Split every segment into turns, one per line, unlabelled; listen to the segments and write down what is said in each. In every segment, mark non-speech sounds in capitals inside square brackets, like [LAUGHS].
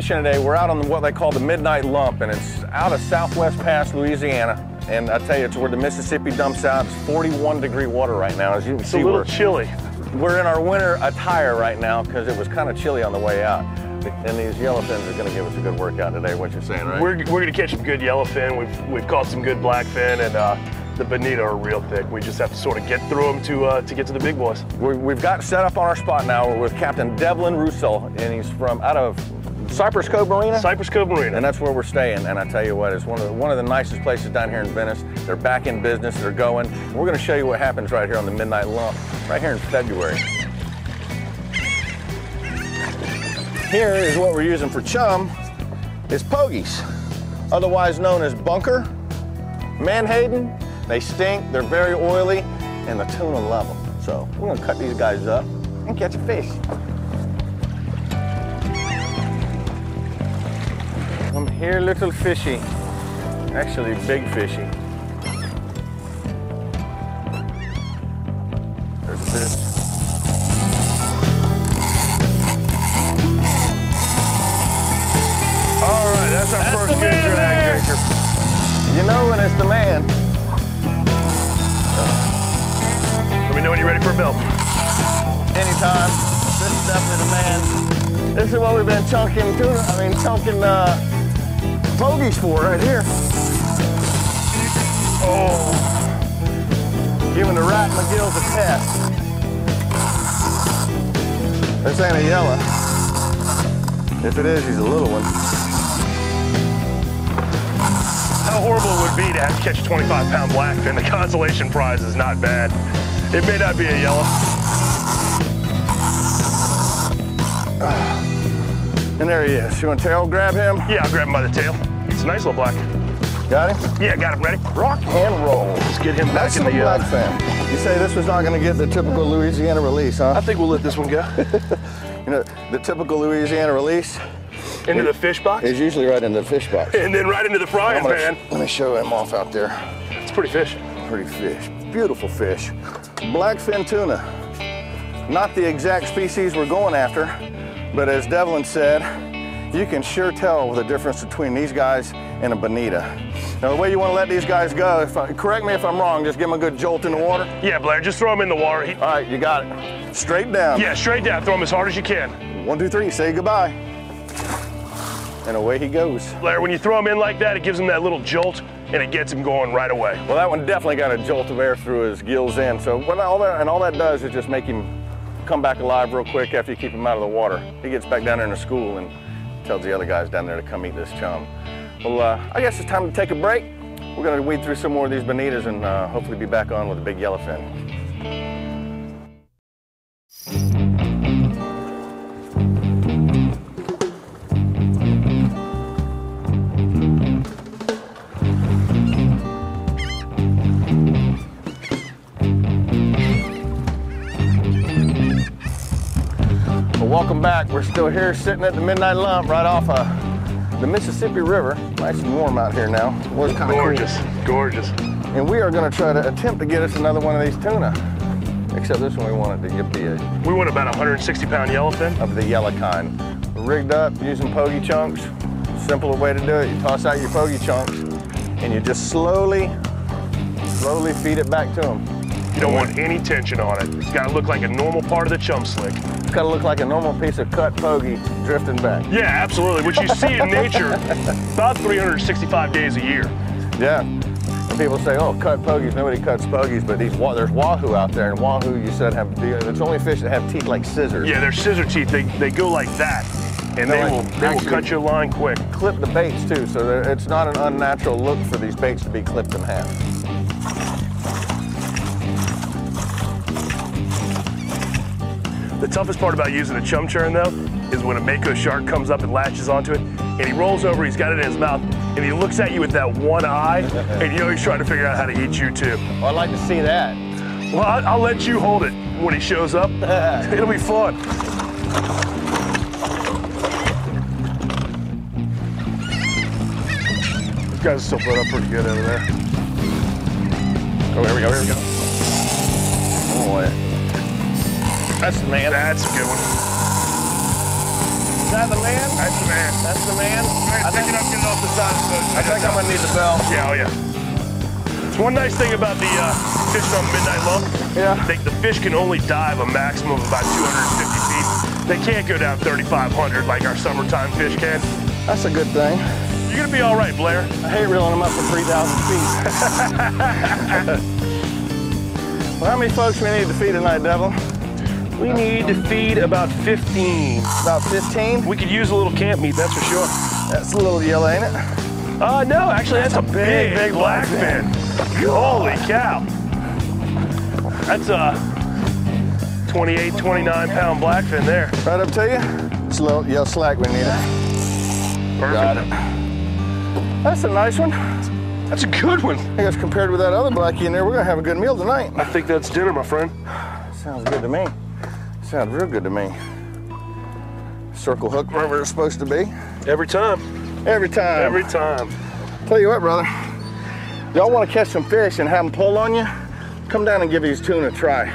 fishing today. We're out on what they call the Midnight Lump, and it's out of Southwest Pass, Louisiana. And I tell you, it's where the Mississippi dumps out. It's 41 degree water right now. As you can
It's
see,
a little
we're,
chilly.
we're in our winter attire right now because it was kind of chilly on the way out. And these yellowfins are going to give us a good workout today, what you're saying, right?
We're, we're gonna catch some good yellowfin. We've we've caught some good blackfin, and uh, the bonita are real thick. We just have to sort of get through them to uh, to get to the big boys.
we we've got set up on our spot now. We're with Captain Devlin Roussel, and he's from out of Cypress Cove Marina.
Cypress Cove Marina.
and that's where we're staying. And I tell you what, it's one of the, one of the nicest places down here in Venice. They're back in business. They're going. We're going to show you what happens right here on the Midnight Lump, right here in February. Here is what we're using for chum. Is pogies, otherwise known as bunker, menhaden. They stink. They're very oily, and the tuna love them. So we're going to cut these guys up and catch a fish. Here, little fishy. Actually, big fishy. There's a fish. All right, that's our first good drag
there.
You know when it's the man.
Let me know when you're ready for a bill.
Anytime. This is definitely the man. This is what we've been chunking tuna, I mean chunking uh, pogies for right here. Oh. Giving the Wright McGills a test. This ain't a yellow. If it is, he's a little one.
How horrible it would be to have to catch a 25 pound blackfin. The consolation prize is not bad. It may not be a yellow.
And there he is. You want to tail grab him?
Yeah, I'll grab him by the tail. It's a nice little black.
Got him?
Yeah, got him ready.
Rock and roll.
Let's get him back
That's
in
the black
Uh,
fan. You say this was not going to get the typical Louisiana release, huh?
I think we'll let this one go [LAUGHS]
You know, the typical Louisiana release
into the fish box,
is usually right in the fish box. [LAUGHS]
and then right into the frying
gonna-
pan.
Let me show him off out there.
It's pretty fish.
Pretty fish, beautiful fish. Blackfin tuna. Not the exact species we're going after, but as Devlin said, you can sure tell the difference between these guys and a bonita. Now, the way you want to let these guys go, if I, correct me if I'm wrong, just give them a good jolt in the water.
Yeah, Blair, just throw him in the water. He,
All right, you got it. Straight down.
yeah, straight down. Throw him as hard as you can.
One, two, three, say goodbye. And away he goes.
Blair, when you throw him in like that, it gives him that little jolt, and it gets him going right away.
Well, that one definitely got a jolt of air through his gills in. So what all that and all that does is just make him come back alive real quick after you keep him out of the water. He gets back down there in the school and tells the other guys down there to come eat this chum. Well, uh, I guess it's time to take a break. We're gonna weed through some more of these bonitas and uh, hopefully be back on with a big yellowfin. Welcome back. We're still here sitting at the Midnight Lump right off uh, the Mississippi River. Nice and warm out here now. It was kind of
Gorgeous, gorgeous.
And we are going to try to attempt to get us another one of these tuna. Except this one we want it to get be a,
We want about 160 pound yellowfin.
of the yellow kind. Rigged up using pogie chunks. Simple way to do it. You toss out your pogie chunks and you just slowly, slowly feed it back to them.
You don't want any tension on it. It's got to look like a normal part of the chum slick.
It's got to look like a normal piece of cut pogie drifting back.
Yeah, absolutely. Which you see in nature [LAUGHS] about 365 days a year.
Yeah. And people say, oh, cut pogies. Nobody cuts pogies, but these there's wahoo out there, and wahoo you said have it's only fish that have teeth like scissors.
Yeah, they're scissor teeth. They, they go like that, and they
No,
will they will cut your line quick.
Clip the baits too, so it's not an unnatural look for these baits to be clipped in half.
The toughest part about using a chum churn though is when a mako shark comes up and latches onto it, and he rolls over, he's got it in his mouth, and he looks at you with that one eye, and you know he's trying to figure out how to eat you too.
Well, I'd like to see that.
Well, I- I'll let you hold it when he shows up. [LAUGHS] It'll be fun. These guys still put up pretty good over there.
Oh, here we go, here we go. Oh, boy. That's the man.
That's a good one.
Is that the man?
That's the man.
That's the man?
Right, pick it up, get it off the side boat.
I think I'm gonna need the bell.
Yeah, oh yeah. One nice thing about the uh, fishing on midnight low,
Yeah.
they, the fish can only dive a maximum of about 250 feet. They can't go down 3,500 like our summertime fish can.
That's a good thing.
You're gonna be all right, Blair.
I hate reeling them up to 3,000 feet. [LAUGHS] [LAUGHS] well, how many folks we need to feed tonight, Devlin?
We need to feed about 15.
About 15?
We could use a little camp meat, that's for sure.
That's a little yellow, ain't it?
Uh, no, actually, that's a big,
big
blackfin. Holy cow. That's a 28, 29 pound blackfin there.
Right up to you? It's a little yellow slack we need it.
Perfect.
That's a nice one.
That's a good one.
I guess compared with that other blackie in there, we're gonna have a good meal tonight.
I think that's dinner, my friend.
Sounds good to me. Sounds real good to me. Circle hook where we're supposed to be.
Every time.
Every time.
Every time.
Tell you what, brother. Y'all want to catch some fish and have them pull on you? Come down and give these tuna a try.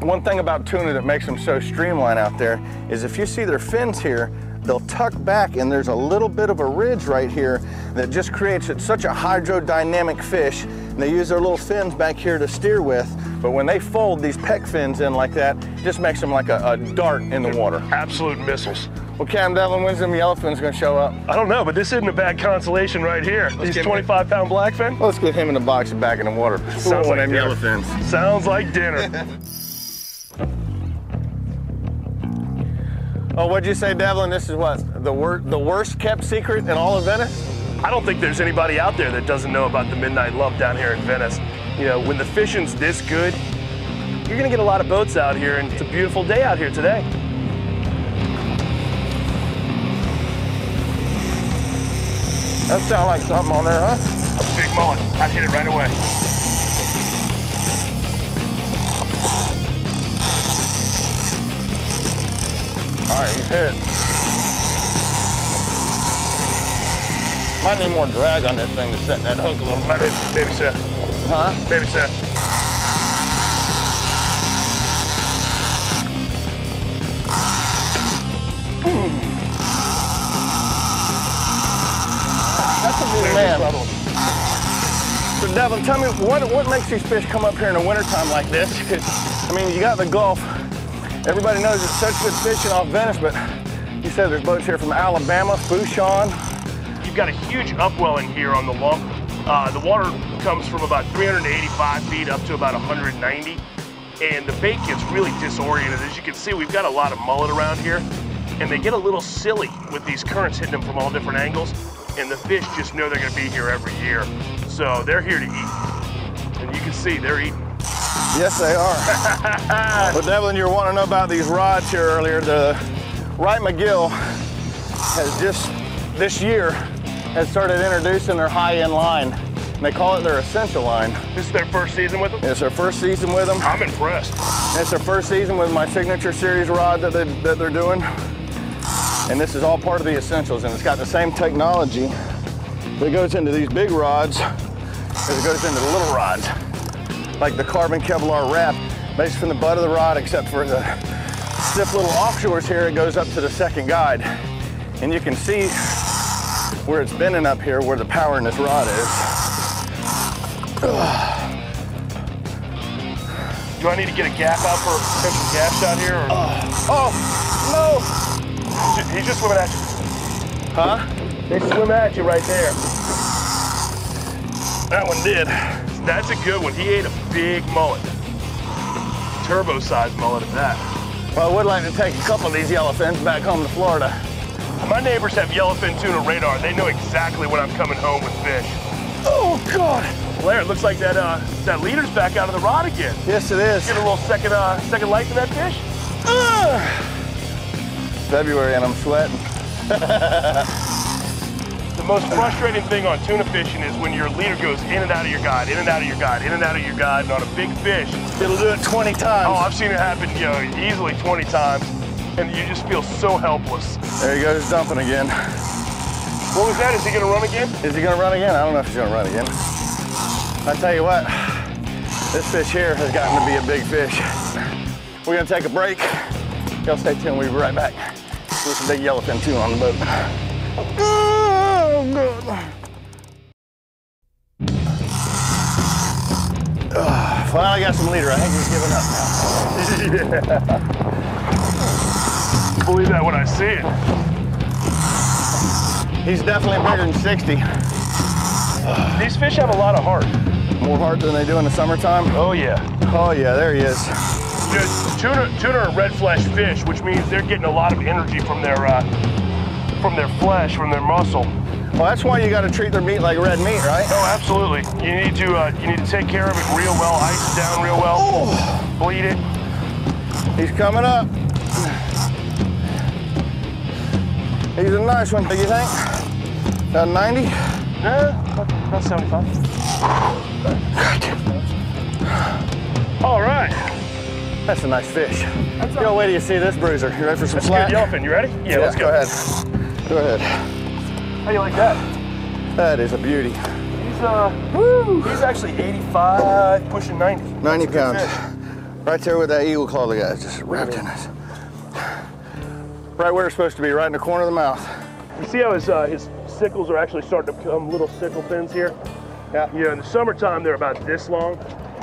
One thing about tuna that makes them so streamlined out there is if you see their fins here, they'll tuck back and there's a little bit of a ridge right here that just creates it such a hydrodynamic fish. And they use their little fins back here to steer with. But when they fold these pec fins in like that, it just makes them like a, a dart in the water.
Absolute missiles.
Well, Cam Devlin, when's them yellowfins gonna show up?
I don't know, but this isn't a bad consolation right here. These 25 pound blackfin.
Let's get him in the box and back in the water.
Sounds
one
like
them yellowfins.
Sounds like dinner. [LAUGHS]
Oh, what'd you say, Devlin? This is what the wor- the worst kept secret in all of Venice.
I don't think there's anybody out there that doesn't know about the Midnight Lump down here in Venice. You know, when the fishing's this good, you're gonna get a lot of boats out here, and it's a beautiful day out here today.
That sounds like something on there, huh?
A big mullet. I'd hit it right away.
All right, he's hit. Might need more drag on this thing to set that hook a little better.
baby so.
Huh?
Maybe so.
That's a good man. So, Devlin, tell me what what makes these fish come up here in the wintertime like this? 'Cause, I mean, you got the Gulf. Everybody knows it's such good fishing off Venice, but you said there's boats here from Alabama, Fourchon.
You've got a huge upwelling here on the lump. Uh, the water comes from about 385 feet up to about 190, and the bait gets really disoriented. As you can see, we've got a lot of mullet around here, and they get a little silly with these currents hitting them from all different angles, and the fish just know they're gonna be here every year. So they're here to eat. And you can see they're eating.
Yes, they are. [LAUGHS] but Devlin, you were wanting to know about these rods here earlier. The Wright McGill has just this year has started introducing their high-end line. And they call it their essential line.
This is their first season with them.
It's their first season with them.
I'm impressed.
It's their first season with my signature series rod that, they, that they're doing. And this is all part of the essentials, and it's got the same technology that goes into these big rods as it goes into the little rods. Like the carbon Kevlar wrap, basically from the butt of the rod, except for the stiff little offshores here, it goes up to the second guide. And you can see where it's bending up here, where the power in this rod is.
Do I need to get a gap out for a potential gap shot here? Or
Oh, no!
He's just swimming at you.
Huh?
They swim at you right there.
That one did.
That's a good one. He ate a big mullet. Turbo sized mullet at that.
Well, I would like to take a couple of these yellowfins back home to Florida.
My neighbors have yellowfin tuna radar. They know exactly when I'm coming home with fish.
Oh, God!
Blair, it looks like that uh, that leader's back out of the rod again.
Yes, it is.
Get a little second uh, second life in that fish.
February and I'm sweating. [LAUGHS]
The most frustrating thing on tuna fishing is when your leader goes in and out of your guide, in and out of your guide, in and out of your guide, and on a big fish,
It'll do it 20 times.
oh, I've seen it happen, you know, easily 20 times, and you just feel so helpless.
There he goes dumping again.
What was that? Is he gonna run again?
Is he gonna run again? I don't know if he's gonna run again. I tell you what, this fish here has gotten to be a big fish. We're gonna take a break. Y'all stay tuned, we'll be right back. There's a big yellowfin too on the boat. Oh, good. Ah, finally got some leader. I think he's giving up now. [LAUGHS] [LAUGHS]
Believe that when I see it.
He's definitely bigger than 60.
These fish have a lot of heart.
More heart than they do in the summertime.
Oh yeah.
Oh yeah, there he is.
Know, tuna, tuna are red flesh fish, which means they're getting a lot of energy from their uh, from their flesh, from their muscle.
Well, that's why you got to treat their meat like red meat, right?
Oh, absolutely. You need to uh, you need to take care of it real well, ice it down real well, bleed it.
He's coming up. He's a nice one. Do you think? About 90?
Yeah, about, about 75. All right.
That's a nice fish. Yo, wait till you see this bruiser. You ready for some
That's
slack?
good. You ready? Yeah, let's go.
go ahead. Go ahead.
How do you like that?
That is a beauty.
He's uh, he's actually 85, pushing 90.
90
That's a good
pounds. Right there with that eagle claw the guy just wrapped in it. Right where it's supposed to be, right in the corner of the mouth.
You see how his uh, his sickles are actually starting to become little sickle fins here?
Yeah.
You know, in the summertime they're about this long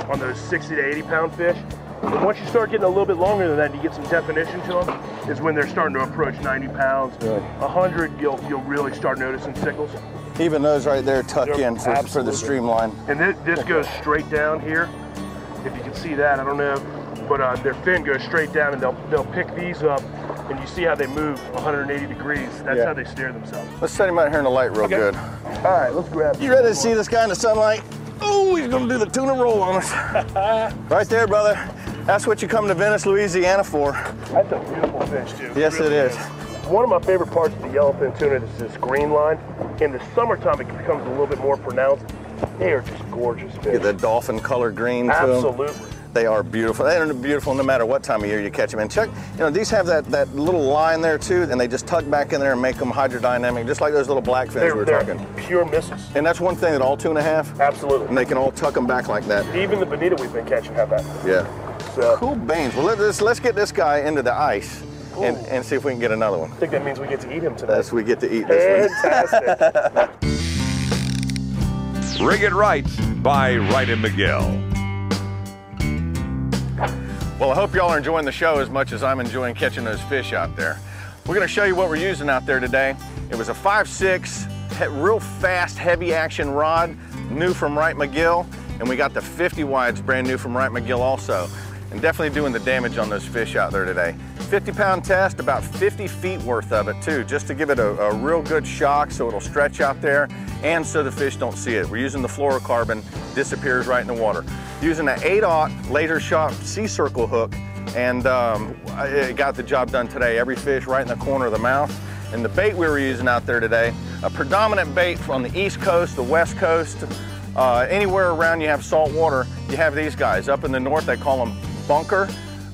on those 60 to 80 pound fish. But once you start getting a little bit longer than that, and you get some definition to them, is when they're starting to approach 90 pounds.
Really?
100, you'll you'll really start noticing sickles.
Even those right there tuck
They're-
in for, for the streamline.
And this, this goes straight down here. If you can see that, I don't know, but uh, their fin goes straight down, and they'll they'll pick these up, and you see how they move 180 degrees. That's
Yeah.
how they steer themselves.
Let's set him out here in the light real
Okay.
good.
All right, let's grab.
You ready to see this guy in the sunlight? Oh, he's gonna do the tuna roll on us. [LAUGHS] right there, brother. That's what you come to Venice, Louisiana for.
That's a beautiful fish, too.
Yes, it
Really
is.
One of my favorite parts of the yellowfin tuna is this green line. In the summertime, it becomes a little bit more pronounced. They are just gorgeous fish.
Get that dolphin color green.
Absolutely.
They are beautiful. They are beautiful no matter what time of year you catch them. And check, you know, these have that, that little line there too, and they just tuck back in there and make them hydrodynamic, just like those little blackfins we
They're,
were
they're
talking.
pure misses.
And that's one thing that all tuna have, and they can all tuck them back like that.
Even the bonita we've been catching have that.
Yeah.
So
Cool beans. Well, let's, let's get this guy into the ice and, and see if we can get another one.
I think that means we get to eat him today.
That's we get to eat this one.
Fantastic. [LAUGHS]
Rig It Right by Wright and McGill.
Well, I hope y'all are enjoying the show as much as I'm enjoying catching those fish out there. We're gonna show you what we're using out there today. It was a 5.6, he- real fast, heavy action rod, new from Wright McGill, and we got the 50 wides brand new from Wright McGill also. And definitely doing the damage on those fish out there today. 50 pound test, about 50 feet worth of it too, just to give it a, a real good shock so it'll stretch out there and so the fish don't see it. We're using the fluorocarbon, disappears right in the water. Using an 8-aught laser shot sea circle hook and um, it got the job done today. Every fish right in the corner of the mouth. And the bait we were using out there today, a predominant bait from the east coast, the west coast, uh, anywhere around you have salt water, you have these guys. Up in the north, they call them bunker.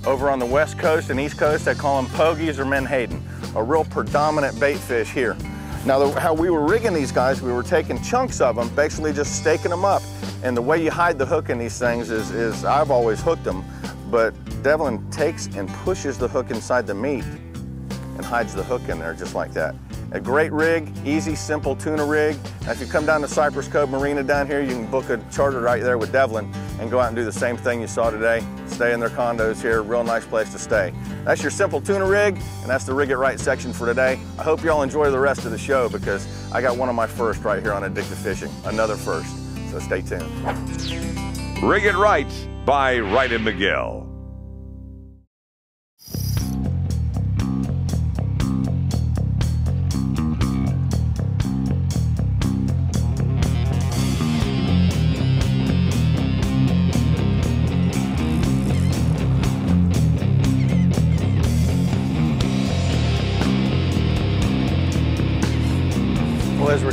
Over on the west coast and east coast, they call them pogies or menhaden. A real predominant bait fish here. Now, the, how we were rigging these guys, we were taking chunks of them, basically just staking them up. And the way you hide the hook in these things is, is I've always hooked them, but Devlin takes and pushes the hook inside the meat and hides the hook in there just like that. A great rig, easy, simple tuna rig. Now, if you come down to Cypress Cove Marina down here, you can book a charter right there with Devlin and go out and do the same thing you saw today. Stay in their condos here, real nice place to stay. That's your simple tuna rig, and that's the Rig It Right section for today. I hope y'all enjoy the rest of the show because I got one of my first right here on Addictive Fishing, another first. So stay tuned.
Rig It Right by Wright McGill.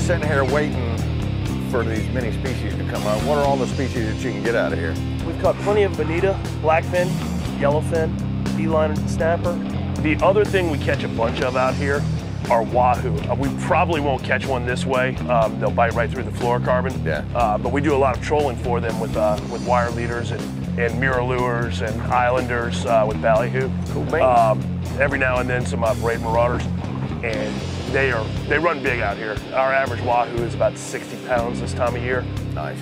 Sitting here waiting for these many species to come out, what are all the species that you can get out of here?
We've caught plenty of bonita, blackfin, yellowfin, beeline snapper. The other thing we catch a bunch of out here are wahoo. Uh, we probably won't catch one this way. Um, they'll bite right through the fluorocarbon.
Yeah.
Uh, but we do a lot of trolling for them with uh, with wire leaders and, and Mirrolures and islanders uh, with ballyhoo.
Cool.
Um, every now and then some uh, braid marauders. and they are they run big out here. Our average wahoo is about 60 pounds this time of year.
Nice.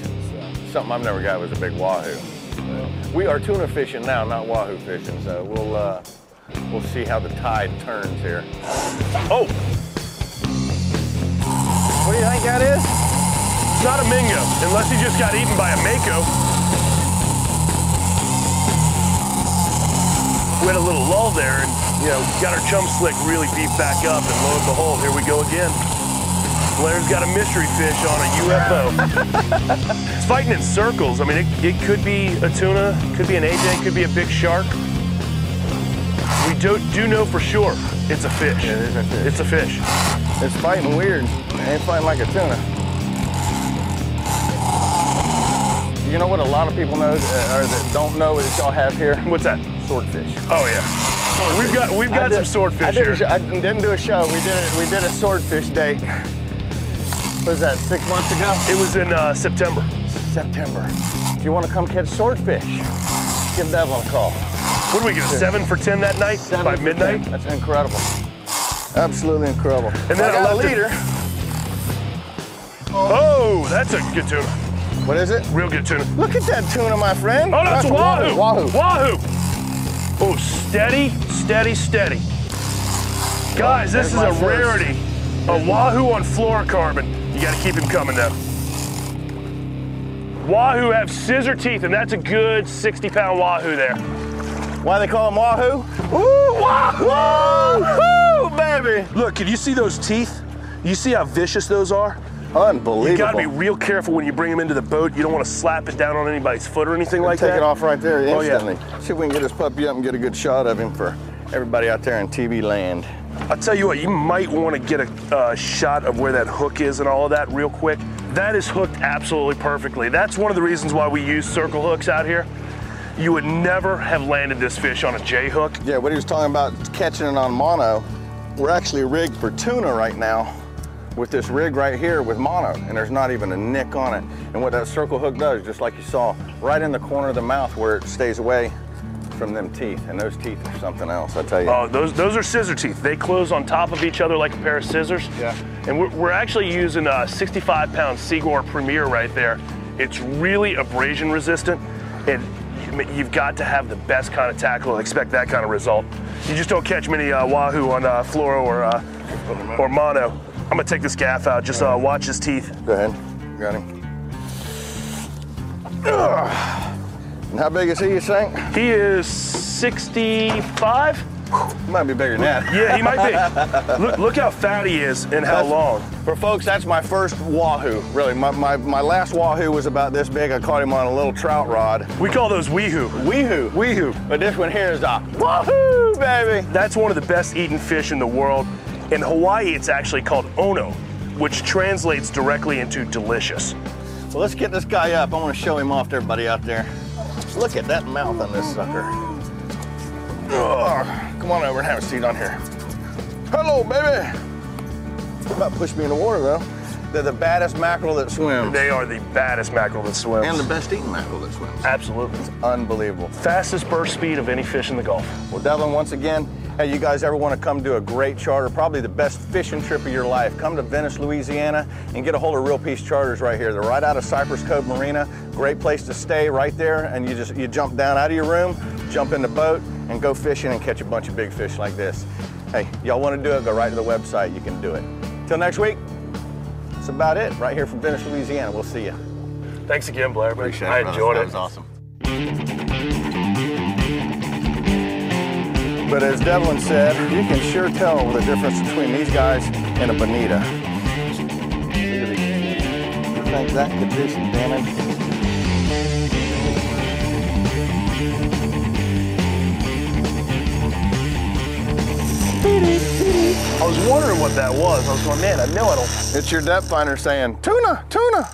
Something I've never got was a big wahoo. We are tuna fishing now, not wahoo fishing, so we'll uh, we'll see how the tide turns here.
Oh,
What do you think that is?
it's not a mingo, unless he just got eaten by a mako. We had a little lull there and, you know, got our chum slick really beefed back up and lo and behold, here we go again. Blair's got a mystery fish on a UFO. [LAUGHS] it's fighting in circles. I mean, it, it could be a tuna, could be an AJ, could be a big shark. We do, do know for sure it's a fish.
It is a fish.
It's a fish.
It's fighting weird. It ain't fighting like a tuna. You know what a lot of people know, uh, or that don't know that y'all have here?
What's that?
Swordfish.
Oh yeah. We've got we've got
did-
some swordfish
I, did
here.
I didn't do a show. We did a, we did a swordfish date. What was that? Six months ago?
It was in uh, September.
September. If you want to come catch swordfish, give Devlin a call.
What did we get? A seven for ten that night
Seven
by midnight.
10. That's incredible. Absolutely incredible.
And then
I
I
got a
left it-
leader.
Oh, that's a good tuna.
What is it?
Real good tuna.
Look at that tuna, my friend.
Oh, that's, a wahoo.
Wahoo.
Wahoo. Oh, steady, steady, steady. Guys, this is a rarity. A wahoo on fluorocarbon. You got to keep him coming though. Wahoo have scissor teeth, and that's a good 60 pound wahoo there.
Why they call him wahoo? Ooh, wahoo! Wahoo, baby!
Look, can you see those teeth? You see how vicious those are?
Unbelievable.
You gotta be real careful when you bring them into the boat. You don't want to slap it down on anybody's foot or anything like
Take
that.
Take it off right there
Oh, yeah.
instantly. See if we can get this puppy up and get a good shot of him for everybody out there in TV land.
I'll tell you what, you might want to get a uh, shot of where that hook is and all of that real quick. That is hooked absolutely perfectly. That's one of the reasons why we use circle hooks out here. You would never have landed this fish on a J hook.
Yeah, what he was talking about catching it on mono, we're actually rigged for tuna right now with this rig right here with mono, and there's not even a nick on it. And what that circle hook does, just like you saw, right in the corner of the mouth where it stays away from them teeth, and those teeth are something else, I tell you.
Oh, those those are scissor teeth. They close on top of each other like a pair of scissors.
Yeah.
And we're, we're actually using a 65 pound Seaguar Premier right there. It's really abrasion resistant, and you- you've got to have the best kind of tackle and expect that kind of result. You just don't catch many uh, wahoo on uh, fluoro or uh, or mono. I'm gonna take this gaff out. Just uh, watch his teeth.
Go ahead, got him. Ugh. And how big is he, you think?
He is 65.
He might be bigger than that.
Yeah, he might be. [LAUGHS] look, look how fat he is and how
That's-
long.
For folks, that's my first wahoo. Really, my, my, my last wahoo was about this big. I caught him on a little trout rod.
We call those weehoo.
Weehoo.
Weehoo.
But this one here is a wahoo, baby.
That's one of the best eaten fish in the world. In Hawaii, it's actually called ono, which translates directly into delicious.
Well, let's get this guy up. I want to show him off to everybody out there. Look at that mouth on this sucker. Ugh. Come on over and have a seat on here. Hello, baby. About push me in the water though. They're the baddest mackerel that swims.
They are the baddest mackerel that swims.
And the best eating mackerel that swims.
Absolutely.
It's unbelievable.
Fastest burst speed of any fish in the Gulf.
Well, Devlin, once again, hey, you guys ever want to come do a great charter, probably the best fishing trip of your life, come to Venice, Louisiana, and get a hold of Real Peace Charters right here. They're right out of Cypress Cove Marina. Great place to stay right there, and you just you jump down out of your room, jump in the boat, and go fishing and catch a bunch of big fish like this. Hey, y'all want to do it? Go right to the website. You can do it. Till next week. That's about it. Right here from Venice, Louisiana. We'll see you.
Thanks again, Blair.
Appreciate
I
it. brother.
enjoyed
that
it.
was awesome. But as Devlin said, you can sure tell the difference between these guys and a bonita. You think that could do some damage?
I was wondering what that was. I was going, man, I know I don't.
It's your depth finder saying, tuna, tuna.